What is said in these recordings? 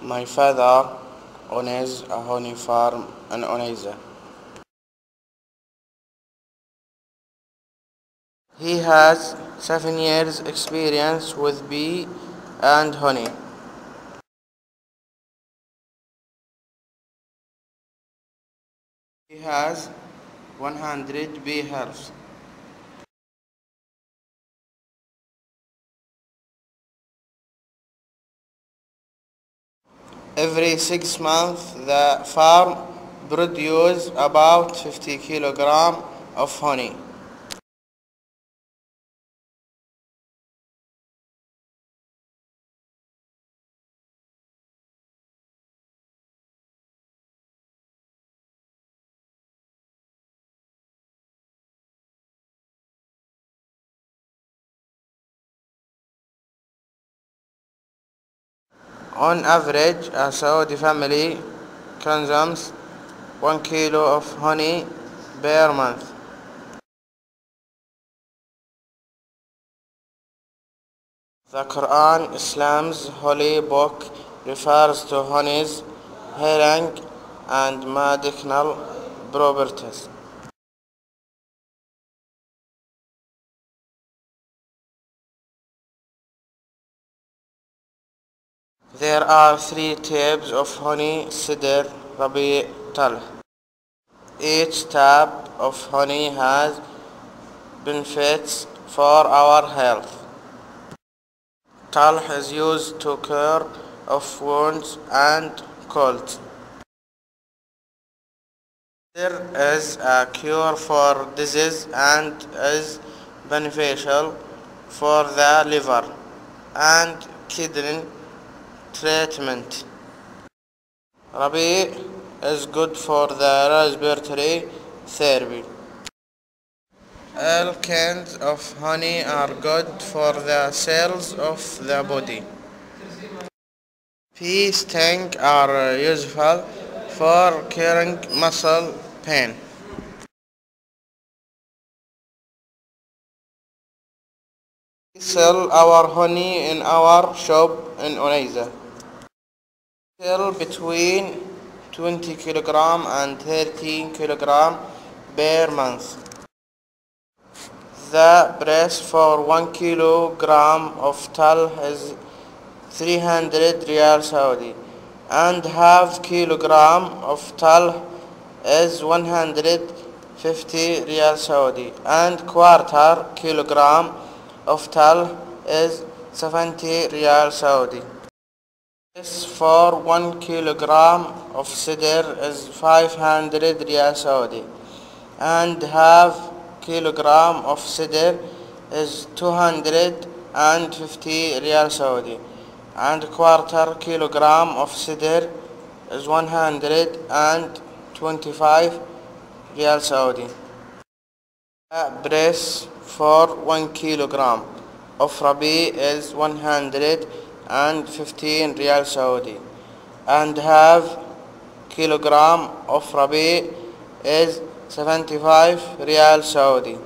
My father owns a honey farm in Oneza. He has seven years experience with bee and honey. He has 100 bee hives. Every six months, the farm produces about 50 kilogram of honey. On average, a Saudi family consumes one kilo of honey per month. The Quran, Islam's holy book, refers to honey's healing and medicinal properties. There are three types of honey sidr, rabi, talh. Each type of honey has benefits for our health. Talh is used to cure of wounds and colds. There is a cure for disease and is beneficial for the liver and kidney treatment. Rabi is good for the respiratory therapy. All kinds of honey are good for the cells of the body. Bee sting are useful for curing muscle pain. We sell our honey in our shop in Oneza. Sell between 20 kilogram and 13 kilogram per month. The price for 1 kilogram of tal is 300 riyal Saudi and half kilogram of tal is 150 riyal Saudi and quarter kilogram of tal is 70 riyal Saudi. This for 1 kilogram of sidr is 500 riyal Saudi and half kilogram of sidr is 250 riyal Saudi and quarter kilogram of sidr is 125 riyal Saudi. Price for 1 kilogram of rabi is 115 riyal Saudi and half kilogram of rabi is 75 riyal Saudi.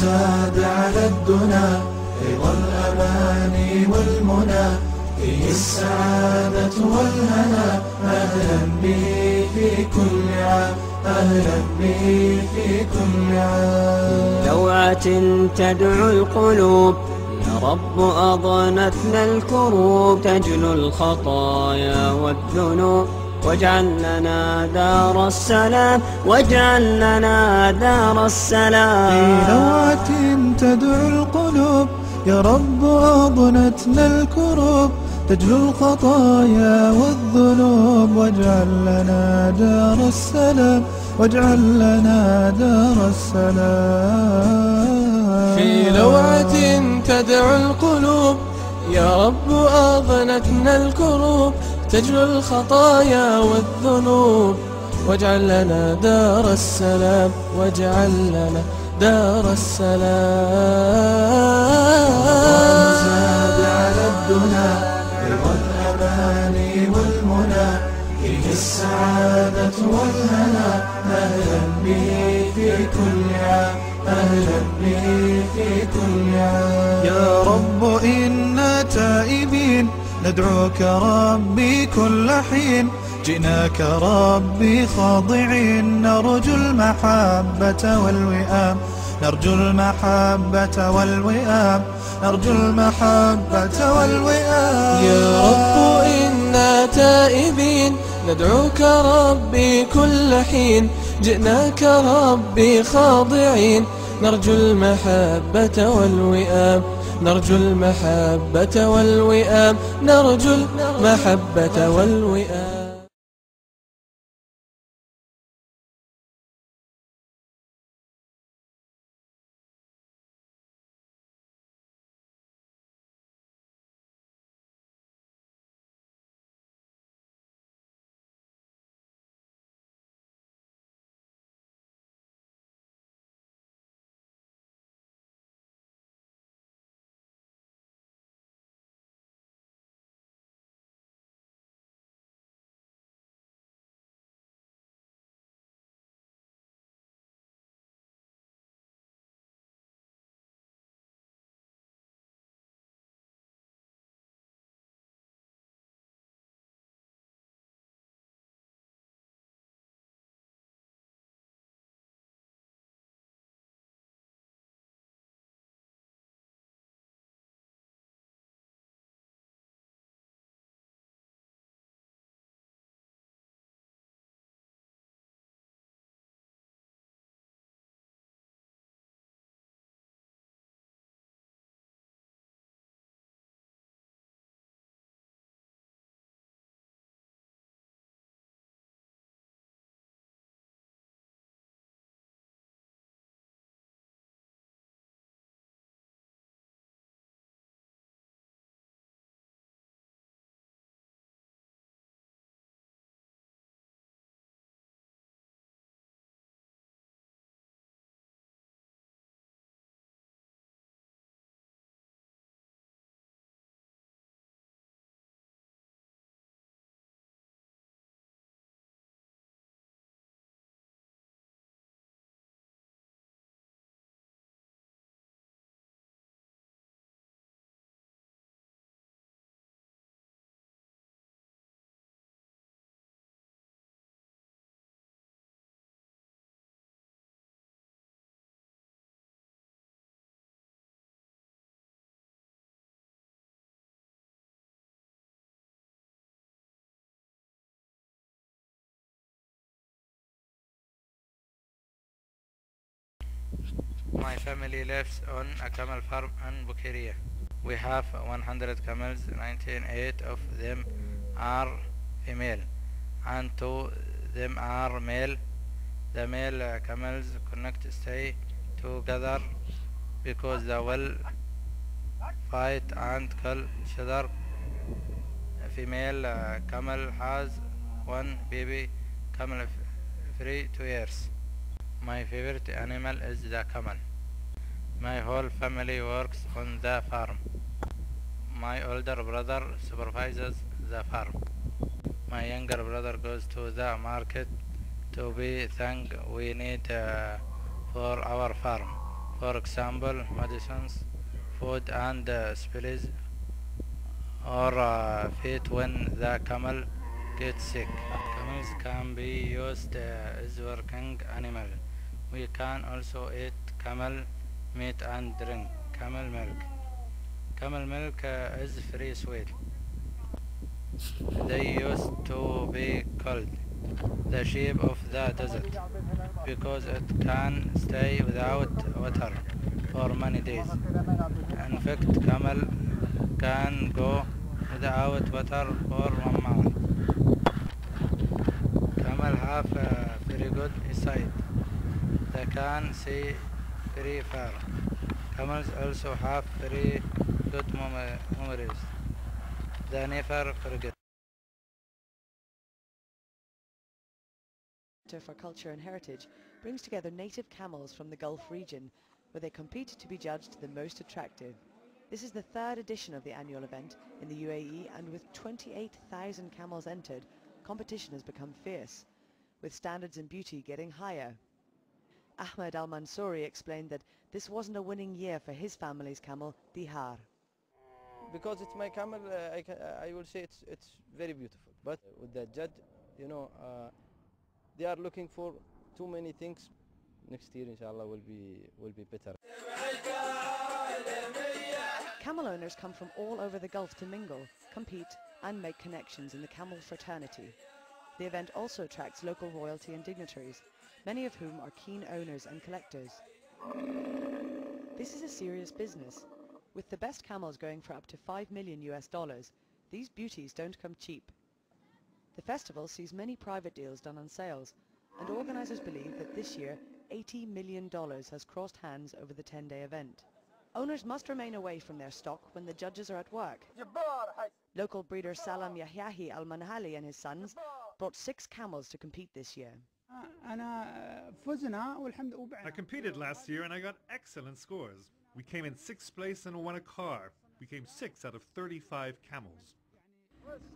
زاد على الدنا رضا الأماني والمنى فيه السعادة والهنا. أهلا به في كل عام أهلا به في كل عام. لوعة تدعو القلوب يا رب أضنتنا الكروب. تجلو الخطايا والذنوب واجعل لنا دار السلام واجعل لنا دار في السلام لوعة تدعو القلوب يا رب أضنتنا الكروب. تجلو الخطايا والذنوب واجعل لنا دار السلام واجعل لنا دار السلام. في لوعة تدعو القلوب يا رب أضنتنا الكروب. تجلو الخطايا والذنوب واجعل لنا دار السلام واجعل لنا دار رمضان زاد السلام على الدنا رضا الأماني والمنى فيه السعادة والهنا أهلا به في كل عام أهلا به في كل عام. يا رب إنا تائبين ندعوك ربي كل حين. جئناك ربي خاضعين. نرجو المحبة والوئام. نرجو المحبة والوئام. نرجو المحبة والوئام. يا رب إنا تائبين. ندعوك ربي كل حين. جئناك ربي خاضعين. نرجو المحبة والوئام. نرجو المحبة والوئام. نرجو المحبة والوئام. My family lives on a camel farm in Bukeria. We have 100 camels, 98 of them are female and two of them are male. The male uh, camels connect stay together because they will fight and kill each other. Female uh, camel has one baby camel every two years. My favorite animal is the camel. My whole family works on the farm. My older brother supervises the farm. My younger brother goes to the market to be thing we need uh, for our farm. For example, medicines, food and uh, or uh, feed when the camel gets sick. Camels can be used uh, as working animal. We can also eat camel meat and drink camel milk. Camel milk uh, is free sweet. They used to be called the sheep of the desert because it can stay without water for many days. In fact, camel can go without water for one month. Camel have a very good eyesight. They can see very far. Camels also have very good memories. They never forget. For Culture and Heritage brings together native camels from the Gulf region where they compete to be judged the most attractive. This is the third edition of the annual event in the UAE and with 28,000 camels entered, competition has become fierce, with standards in beauty getting higher. Ahmed Al-Mansouri explained that this wasn't a winning year for his family's camel, Dihar. because it's my camel, uh, I, can, I will say it's, it's very beautiful. But with the judge, you know, uh, they are looking for too many things. Next year, inshallah, will be will be better. Camel owners come from all over the Gulf to mingle, compete and make connections in the camel fraternity. The event also attracts local royalty and dignitaries, many of whom are keen owners and collectors. This is a serious business. With the best camels going for up to 5 million US dollars, these beauties don't come cheap. The festival sees many private deals done on sales, and organizers believe that this year $80 million has crossed hands over the 10-day event. Owners must remain away from their stock when the judges are at work. Local breeder Salam Yahyahi Al-Manhali and his sons brought six camels to compete this year. I competed last year and I got excellent scores. We came in sixth place and won a car. We came sixth out of 35 camels.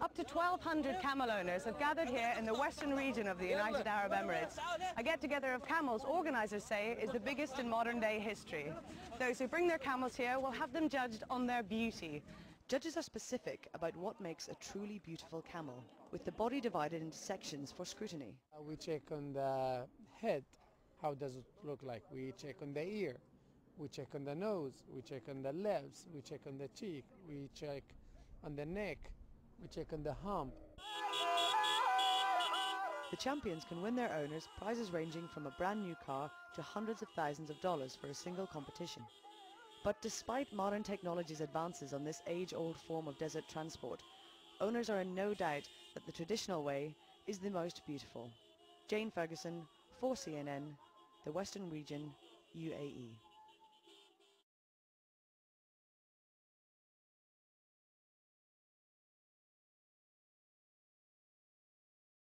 Up to 1,200 camel owners have gathered here in the western region of the United Arab Emirates. A get-together of camels, organizers say, is the biggest in modern-day history. Those who bring their camels here will have them judged on their beauty. Judges are specific about what makes a truly beautiful camel, with the body divided into sections for scrutiny. Uh, We check on the head, how does it look like? We check on the ear, we check on the nose, we check on the lips, we check on the cheek, we check on the neck, we check on the hump. The champions can win their owners prizes ranging from a brand new car to hundreds of thousands of dollars for a single competition. But despite modern technology's advances on this age-old form of desert transport, owners are in no doubt that the traditional way is the most beautiful. Jane Ferguson, for CNN, the Western Region, UAE.